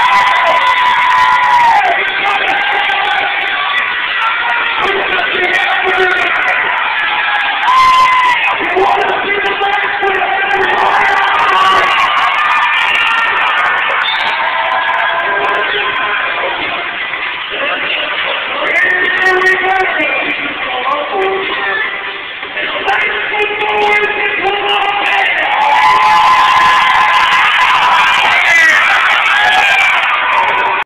Yes!